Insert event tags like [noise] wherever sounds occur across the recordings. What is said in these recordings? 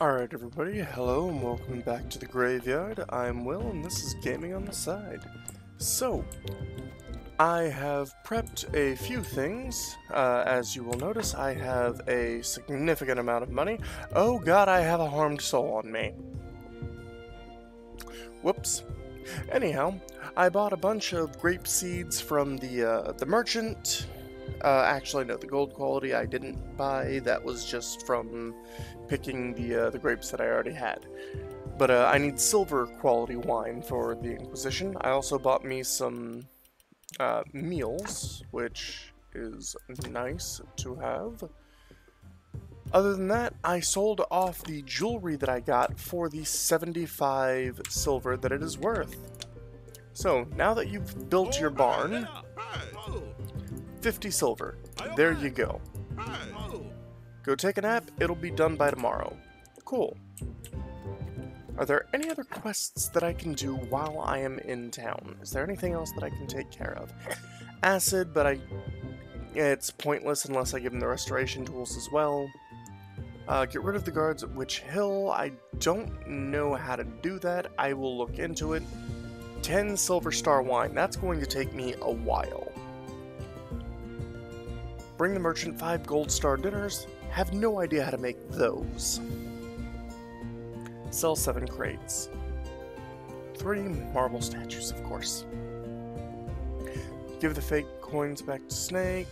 Alright everybody, hello and welcome back to the graveyard. I'm Will and this is Gaming on the Side. So, I have prepped a few things. Uh, as you will notice, I have a significant amount of money. Oh god, I have a harmed soul on me. Whoops. Anyhow, I bought a bunch of grape seeds from the, uh, the merchant. Uh, actually, no, the gold quality I didn't buy. That was just from picking the uh, the grapes that I already had. But uh, I need silver quality wine for the Inquisition. I also bought me some uh, meals, which is nice to have. Other than that, I sold off the jewelry that I got for the 75 silver that it is worth. So, now that you've built your barn, 50 silver. There you go. Go take a nap, it'll be done by tomorrow. Cool. Are there any other quests that I can do while I am in town? Is there anything else that I can take care of? [laughs] Acid, but I... It's pointless unless I give him the restoration tools as well. Uh, get rid of the guards at Witch Hill. I don't know how to do that. I will look into it. 10 Silver Star Wine. That's going to take me a while. Bring the merchant 5 Gold Star Dinners. Have no idea how to make those. Sell seven crates. Three marble statues, of course. Give the fake coins back to Snake.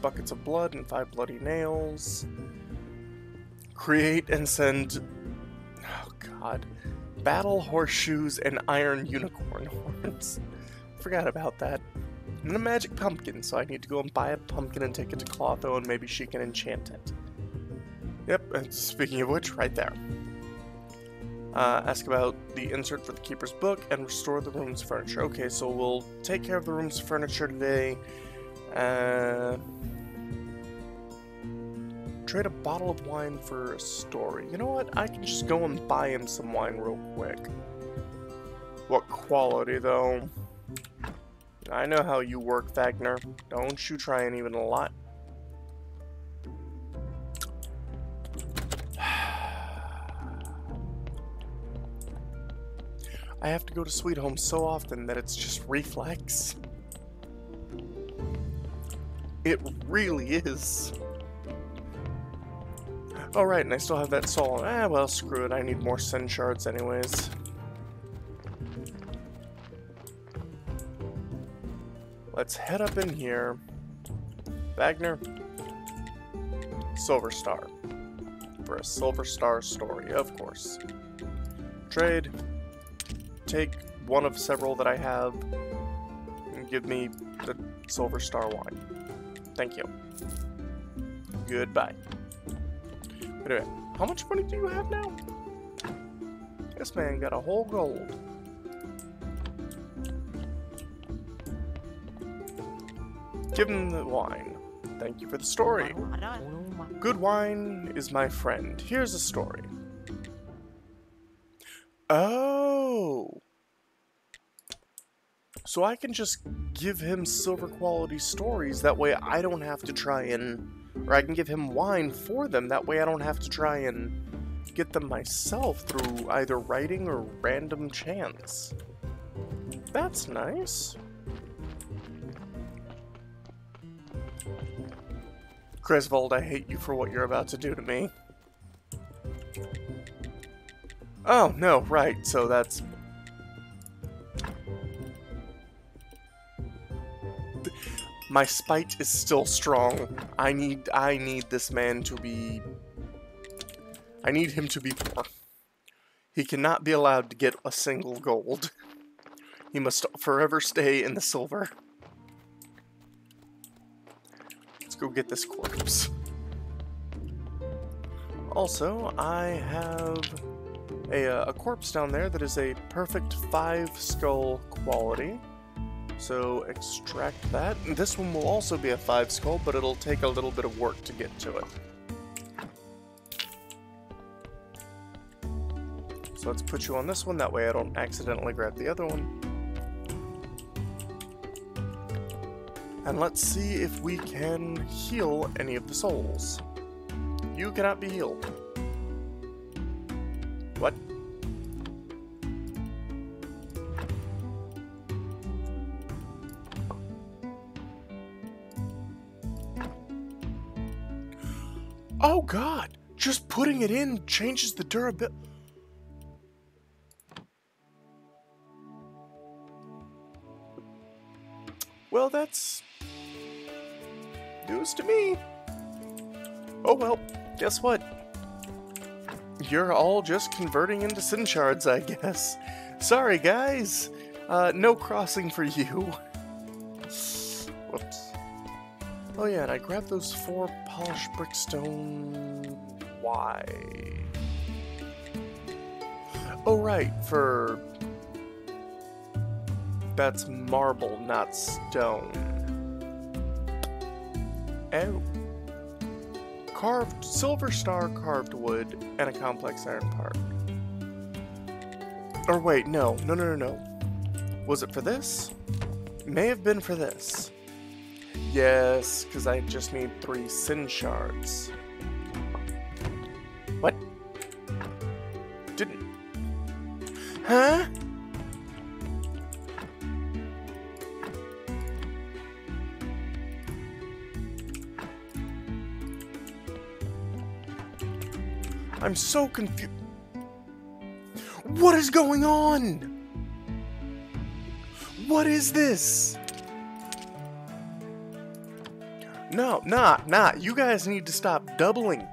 Buckets of blood and five bloody nails. Create and send... Oh god. Battle horseshoes and iron unicorn [laughs] horns. Forgot about that. And a magic pumpkin, so I need to go and buy a pumpkin and take it to Clotho and maybe she can enchant it. Yep, and speaking of which, right there. Uh, ask about the insert for the Keeper's Book and restore the room's furniture. Okay, so we'll take care of the room's furniture today. Uh, trade a bottle of wine for a story. You know what? I can just go and buy him some wine real quick. What quality, though? I know how you work, Wagner. Don't you try and even a lot. [sighs] I have to go to Sweet Home so often that it's just reflex. It really is. Alright, and I still have that soul. Ah, well, screw it. I need more sun shards anyways. Let's head up in here. Wagner. Silver Star. For a Silver Star story, of course. Trade take one of several that I have and give me the Silver Star wine. Thank you. Goodbye. Anyway, how much money do you have now? This man got a whole gold. Give him the wine. Thank you for the story. Good wine is my friend. Here's a story. Oh. So I can just give him silver quality stories, that way I don't have to try and... Or I can give him wine for them, that way I don't have to try and get them myself through either writing or random chance. That's nice. Griswold, I hate you for what you're about to do to me. Oh, no, right, so that's... My spite is still strong. I need I need this man to be... I need him to be poor. He cannot be allowed to get a single gold. He must forever stay in the silver. Go get this corpse. Also, I have a, uh, a corpse down there that is a perfect 5 skull quality. So extract that. This one will also be a 5 skull, but it'll take a little bit of work to get to it. So let's put you on this one, that way I don't accidentally grab the other one. And let's see if we can heal any of the souls. You cannot be healed. What? Oh god! Just putting it in changes the durability. Well, that's news to me. Oh well, guess what? You're all just converting into sin shards, I guess. Sorry, guys. Uh, no crossing for you. Whoops. Oh yeah, and I grabbed those four polished brickstone... Why? Oh right, for... That's marble, not stone. Oh. Carved, silver star carved wood, and a complex iron part. Or wait, no, no, no, no, no. Was it for this? May have been for this. Yes, because I just need three sin shards. What? Didn't... Huh? I'm so confused. What is going on? What is this? No, nah, nah. You guys need to stop doubling.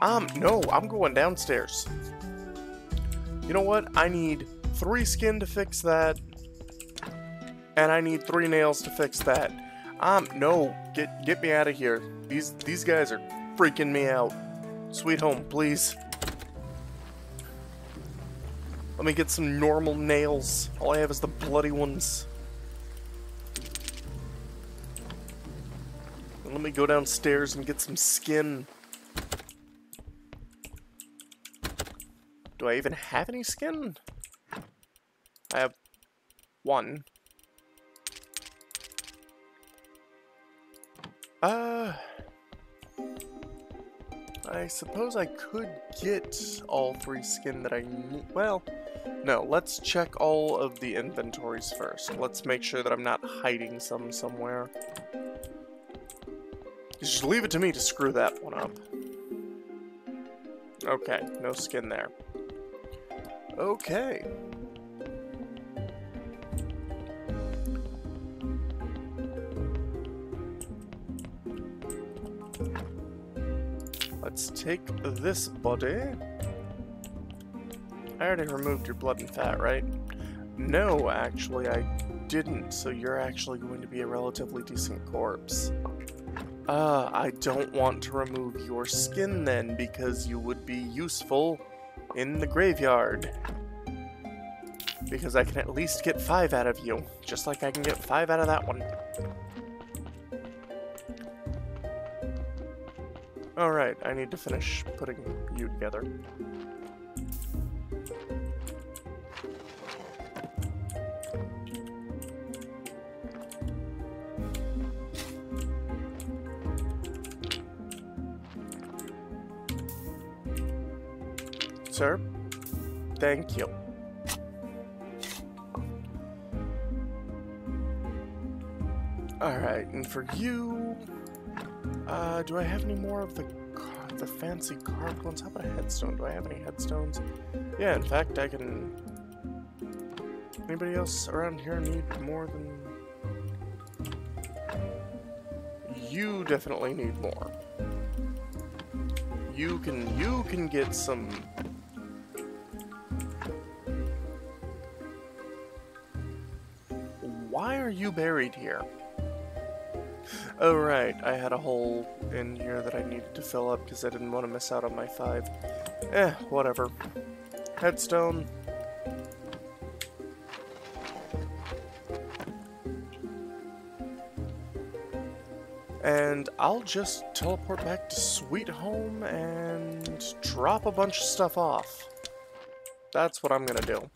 Um, no, I'm going downstairs. You know what? I need three skin to fix that. And I need three nails to fix that. Um, no, get get me out of here. These these guys are freaking me out. Sweet home, please. Let me get some normal nails. All I have is the bloody ones. And let me go downstairs and get some skin. Do I even have any skin? I have one. Uh... I suppose I could get all three skin that I need. Well, no, let's check all of the inventories first. Let's make sure that I'm not hiding some somewhere. Just leave it to me to screw that one up. Okay, no skin there. Okay. Let's take this body. I already removed your blood and fat, right? No, actually, I didn't, so you're actually going to be a relatively decent corpse. Uh, I don't want to remove your skin then, because you would be useful in the graveyard. Because I can at least get five out of you, just like I can get five out of that one. Alright, I need to finish putting you together. Sir, thank you. Alright, and for you... Uh, do I have any more of the the fancy carved ones? How about a headstone? Do I have any headstones? Yeah, in fact, I can... Anybody else around here need more than... You definitely need more. You can, you can get some... you buried here? Oh right, I had a hole in here that I needed to fill up because I didn't want to miss out on my five. Eh, whatever. Headstone. And I'll just teleport back to Sweet Home and drop a bunch of stuff off. That's what I'm gonna do.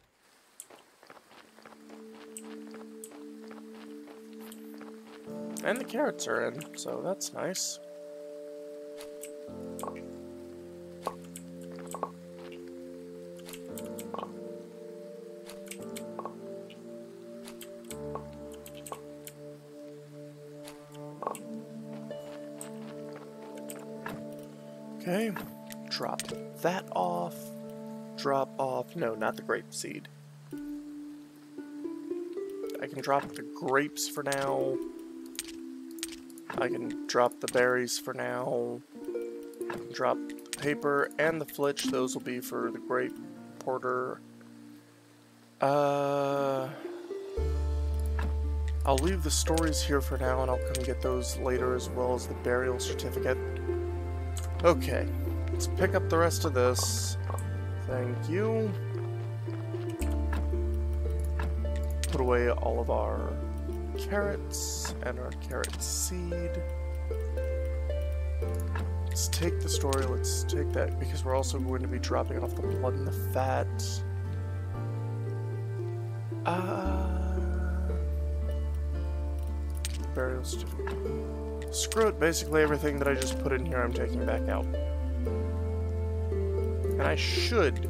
And the carrots are in, so that's nice. Okay, drop that off. Drop off, no, not the grape seed. I can drop the grapes for now. I can drop the berries for now. Drop the paper and the flitch. Those will be for the grape porter. Uh, I'll leave the stories here for now and I'll come get those later as well as the burial certificate. Okay, let's pick up the rest of this. Thank you. Put away all of our carrots and our carrot seed. Let's take the story, let's take that, because we're also going to be dropping off the blood and the fat. Uh, burial certificate. Screw it, basically everything that I just put in here I'm taking back out. And I should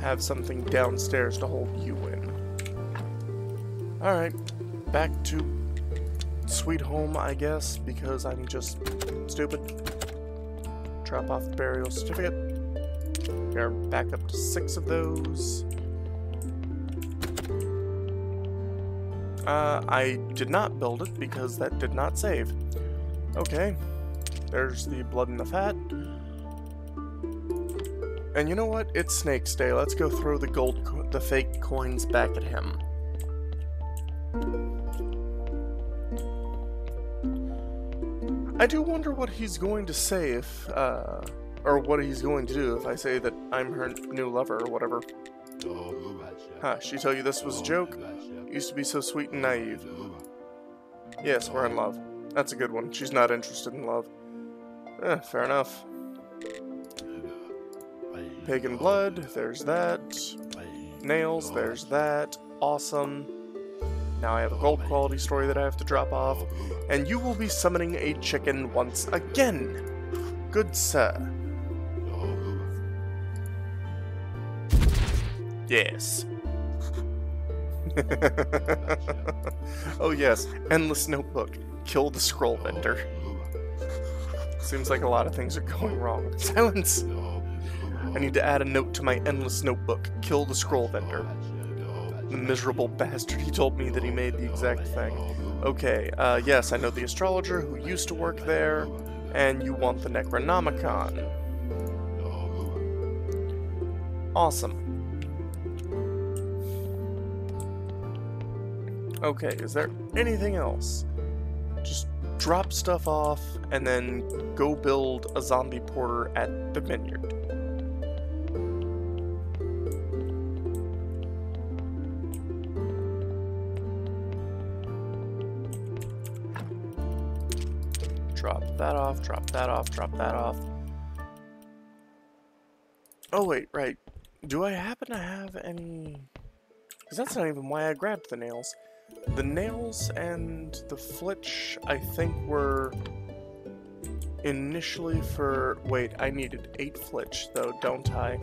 have something downstairs to hold you in. Alright, back to sweet home, I guess, because I'm just stupid. Drop off the burial certificate. We're back up to six of those. Uh, I did not build it because that did not save. Okay, there's the blood and the fat. And you know what? It's Snake's Day. Let's go throw the gold, the fake coins back at him. I do wonder what he's going to say if, uh, or what he's going to do if I say that I'm her new lover or whatever. Huh, she tell you this was a joke? Used to be so sweet and naive. Yes, we're in love. That's a good one. She's not interested in love. Eh, fair enough. Pagan blood, there's that. Nails, there's that. Awesome. Now I have a gold quality story that I have to drop off. And you will be summoning a chicken once again. Good sir. Yes. [laughs] oh yes, endless notebook. Kill the scroll vendor. Seems like a lot of things are going wrong. [laughs] Silence! I need to add a note to my endless notebook. Kill the scroll vendor. Miserable bastard, he told me that he made the exact thing. Okay, uh, yes, I know the astrologer who used to work there, and you want the Necronomicon. Awesome. Okay, is there anything else? Just drop stuff off and then go build a zombie porter at the vineyard. Drop that off, drop that off. Oh wait, right. Do I happen to have any... Because that's not even why I grabbed the nails. The nails and the flitch, I think, were initially for... Wait, I needed 8 flitch, though, don't I?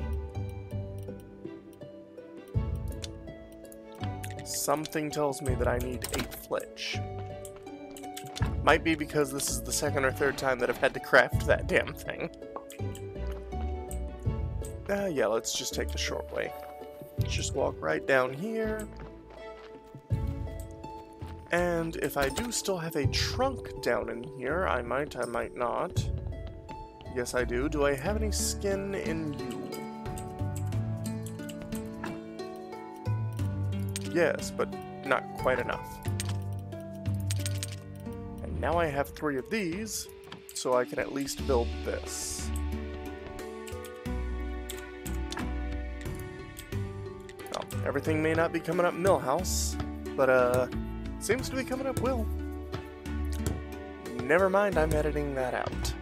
Something tells me that I need 8 flitch. Might be because this is the second or third time that I've had to craft that damn thing. Uh, yeah, let's just take the short way. Let's just walk right down here. And if I do still have a trunk down in here, I might, I might not. Yes, I do. Do I have any skin in you? Yes, but not quite enough. Now I have three of these, so I can at least build this. Well, everything may not be coming up Millhouse, but uh, Seems to be coming up well. Never mind, I'm editing that out.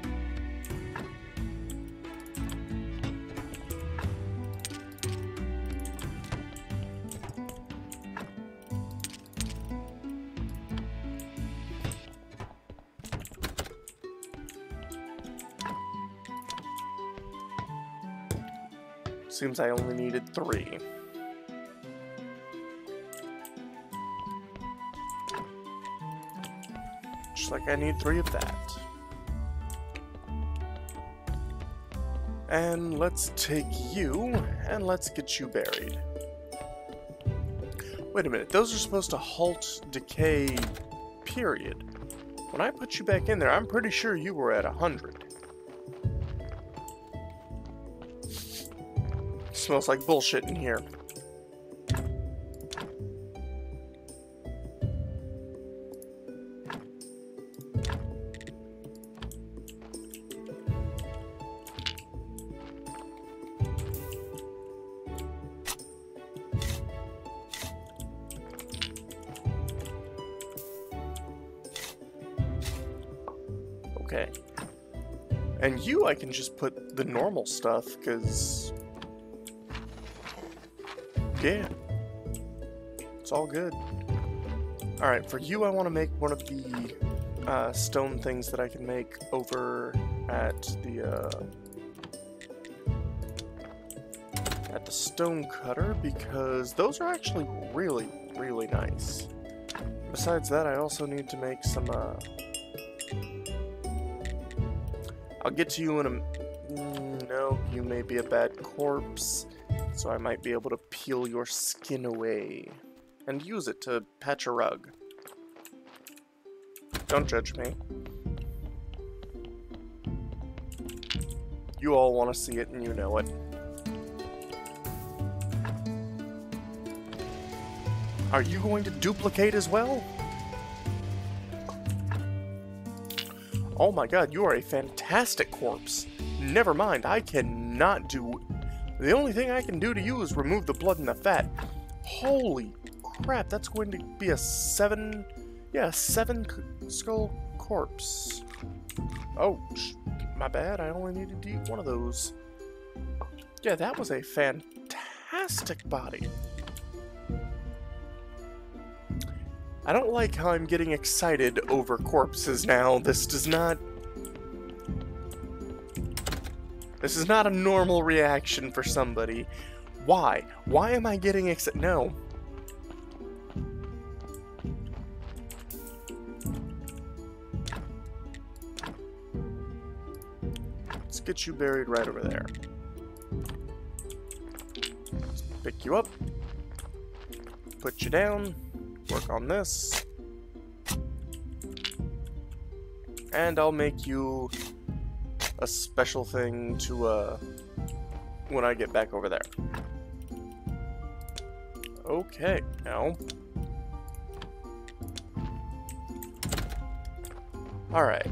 Seems I only needed three. Just like I need three of that. And let's take you, and let's get you buried. Wait a minute, those are supposed to halt decay, period. When I put you back in there, I'm pretty sure you were at 100. Smells like bullshit in here. Okay. And you, I can just put the normal stuff, because... Yeah. It's all good. Alright, for you, I want to make one of the uh, stone things that I can make over at the, uh, at the stone cutter, because those are actually really, really nice. Besides that, I also need to make some, uh, I'll get to you in a... Mm, no, you may be a bad corpse, so I might be able to peel your skin away and use it to patch a rug. Don't judge me. You all want to see it and you know it. Are you going to duplicate as well? Oh my god, you are a fantastic corpse. Never mind, I cannot do... The only thing I can do to you is remove the blood and the fat. Holy crap, that's going to be a seven... Yeah, seven skull corpse. Oh, my bad, I only needed to eat one of those. Yeah, that was a fantastic body. I don't like how I'm getting excited over corpses now. This does not... This is not a normal reaction for somebody. Why? Why am I getting excited? No. Let's get you buried right over there. Let's pick you up. Put you down work on this. And I'll make you a special thing to, uh, when I get back over there. Okay, now. Alright,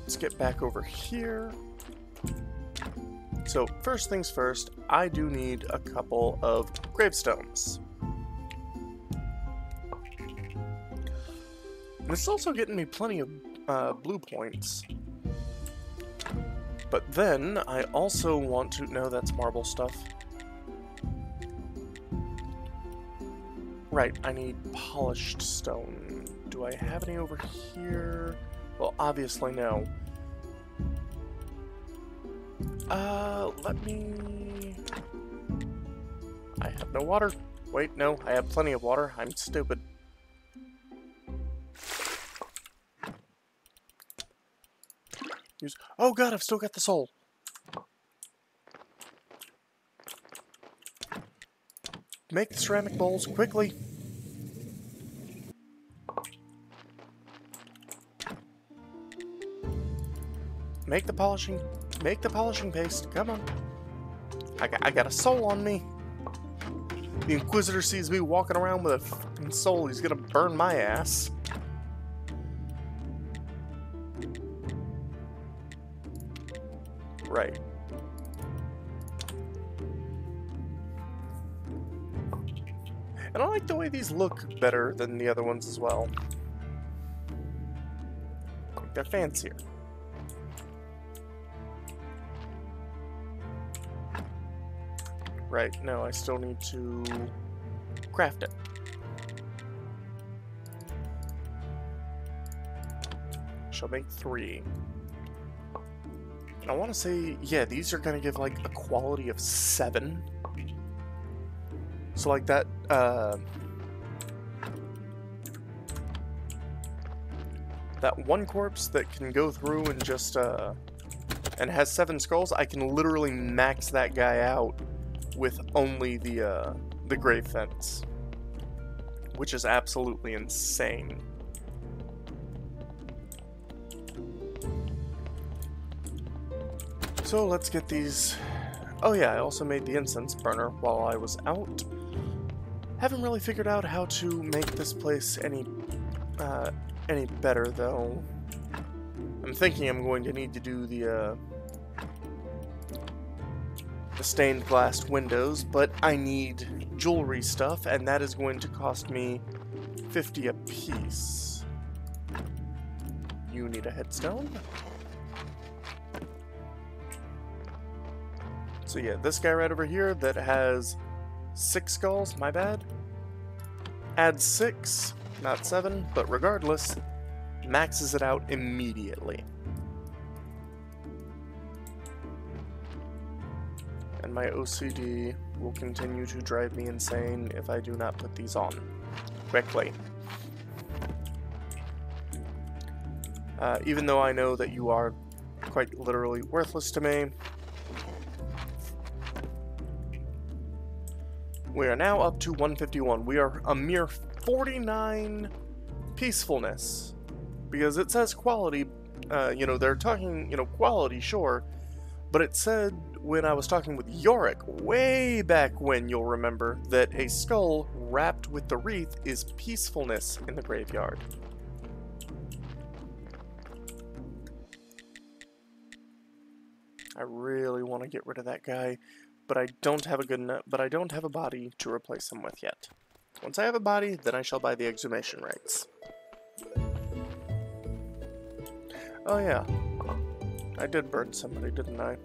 let's get back over here. So, first things first, I do need a couple of gravestones. This is also getting me plenty of uh, blue points. But then, I also want to... No, that's marble stuff. Right, I need polished stone. Do I have any over here? Well, obviously no. Uh, let me... I have no water. Wait, no, I have plenty of water. I'm stupid. Use oh god, I've still got the soul. Make the ceramic bowls quickly. Make the polishing, make the polishing paste. Come on. I got, I got a soul on me. The Inquisitor sees me walking around with a soul. He's gonna burn my ass. These look better than the other ones as well. They're fancier. Right, no, I still need to craft it. Shall make three. I want to say, yeah, these are going to give like a quality of 7. So like that, uh, that one corpse that can go through and just, uh, and has seven skulls, I can literally max that guy out with only the uh, the grave fence, which is absolutely insane. So let's get these... Oh yeah, I also made the incense burner while I was out. Haven't really figured out how to make this place any uh, any better though. I'm thinking I'm going to need to do the uh, the stained glass windows, but I need jewelry stuff, and that is going to cost me 50 a piece. You need a headstone? So yeah, this guy right over here that has six skulls, my bad. Adds six, not seven, but regardless, maxes it out immediately. And my OCD will continue to drive me insane if I do not put these on quickly. Uh, even though I know that you are quite literally worthless to me, We are now up to 151. We are a mere 49 peacefulness. Because it says quality, uh, you know, they're talking, you know, quality, sure. But it said when I was talking with Yorick, way back when you'll remember, that a skull wrapped with the wreath is peacefulness in the graveyard. I really want to get rid of that guy but I don't have a good but I don't have a body to replace him with yet. Once I have a body, then I shall buy the exhumation rights. Oh yeah, I did burn somebody, didn't I?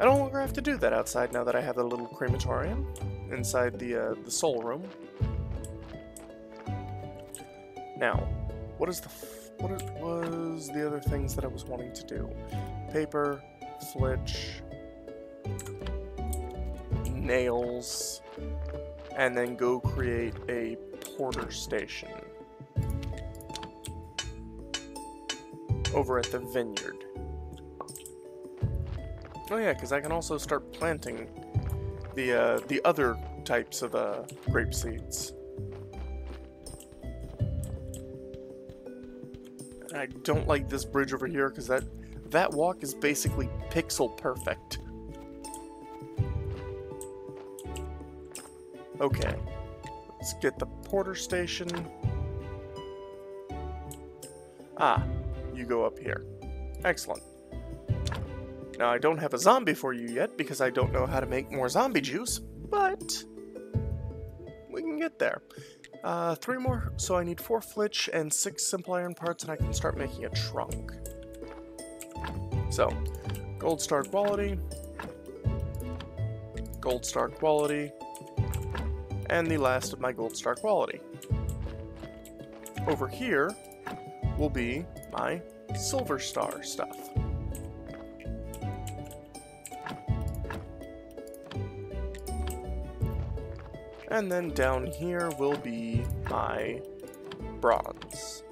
I no longer have to do that outside now that I have a little crematorium inside the uh, the soul room. Now, what is the what is, was the other things that I was wanting to do? Paper, flitch, nails, and then go create a porter station over at the vineyard. Oh yeah, because I can also start planting the uh, the other types of uh, grape seeds. I don't like this bridge over here because that that walk is basically pixel perfect. Okay. Let's get the porter station. Ah, you go up here. Excellent. Now, I don't have a zombie for you yet because I don't know how to make more zombie juice, but we can get there. Uh, three more, so I need four flitch and six simple iron parts, and I can start making a trunk. So, gold star quality, gold star quality, and the last of my gold star quality. Over here will be my silver star stuff. And then down here will be my bronze.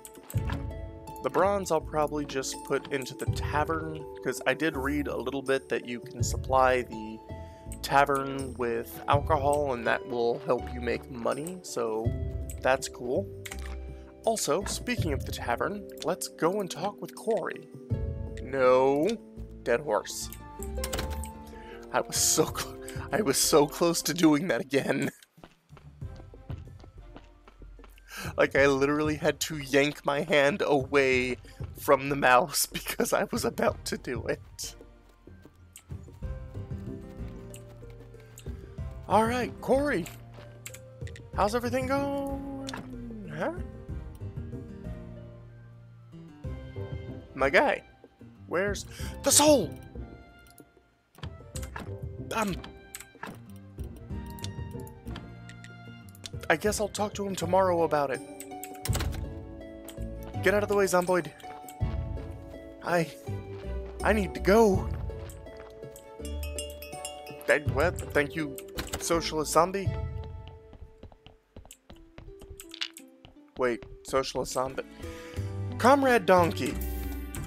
The bronze I'll probably just put into the tavern, because I did read a little bit that you can supply the tavern with alcohol and that will help you make money, so that's cool. Also, speaking of the tavern, let's go and talk with Corey. No, dead horse. I was so I was so close to doing that again. [laughs] like I literally had to yank my hand away from the mouse [laughs] because I was about to do it. Alright, Corey. How's everything going? Huh? My guy. Where's the soul? Um. I guess I'll talk to him tomorrow about it. Get out of the way, Zomboid. I... I need to go. What? Thank you, Socialist zombie? Wait, socialist zombie. Comrade Donkey.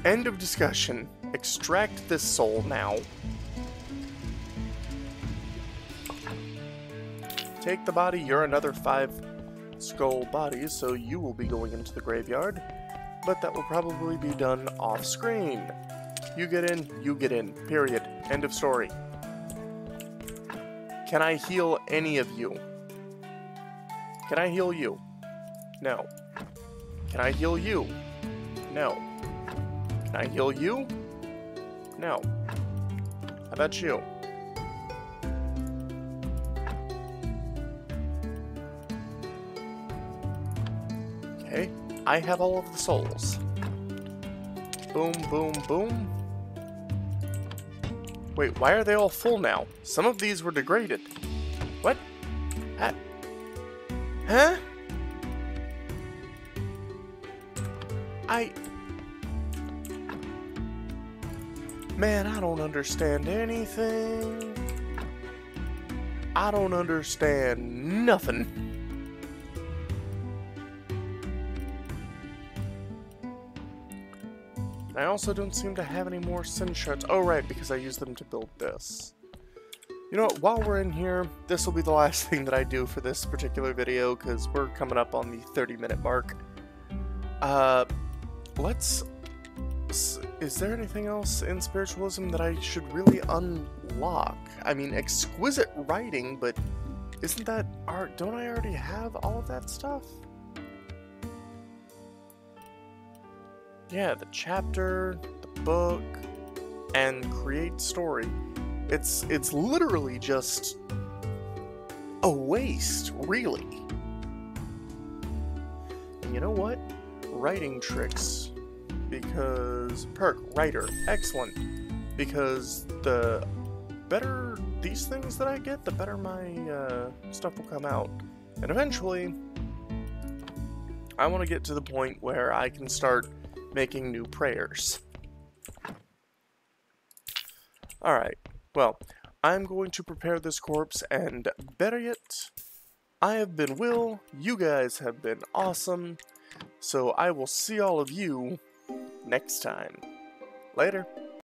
End of discussion. extract this soul now. Take the body, you're another five skull bodies, so you will be going into the graveyard, but that will probably be done off screen. You get in, you get in, period. End of story. Can I heal any of you? Can I heal you? No. Can I heal you? No. Can I heal you? No. How about you? Okay, I have all of the souls. Boom, boom, boom. Wait, why are they all full now? Some of these were degraded. What? Huh? Huh? I... Man, I don't understand anything. I don't understand nothing. I also don't seem to have any more sin shards. Oh, right, because I used them to build this. You know what, while we're in here, this will be the last [laughs] thing that I do for this particular video, because we're coming up on the 30 minute mark. Uh, let's... Is there anything else in spiritualism that I should really unlock? I mean, exquisite writing, but isn't that art? Don't I already have all of that stuff? Yeah, the chapter, the book, and create story. It's it's literally just a waste, really. And you know what? Writing tricks because perk writer excellent because the better these things that I get, the better my uh, stuff will come out, and eventually I want to get to the point where I can start making new prayers. Alright, well, I'm going to prepare this corpse and bury it. I have been Will, you guys have been awesome, so I will see all of you next time. Later.